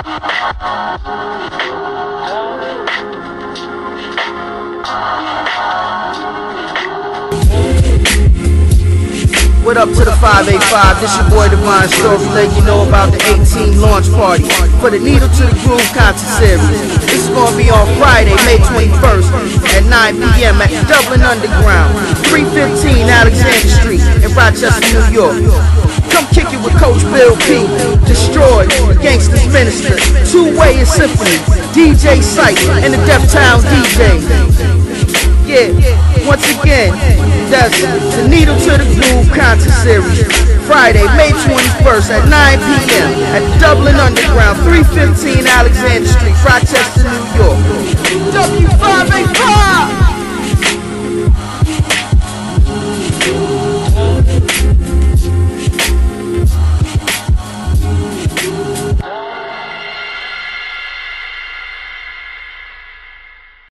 What up to the 585? This your boy Divine Story, letting you know about the A-Team launch party for the Needle to the Groove concert series. This is gonna be on Friday, May 21st at 9 p.m. at Dubland Underground, 315 Alexander Street in Rochester, New York. Come kick it with Coach Bill P, Minister, Two Way and Symphony, DJ Sight, and the Def Town DJ. Yeah, once again, that's the Needle to the Groove concert series. Friday, May 21st at 9 p.m. at Dubland Underground, 315 Alexander Street, Rochester, New York. W585!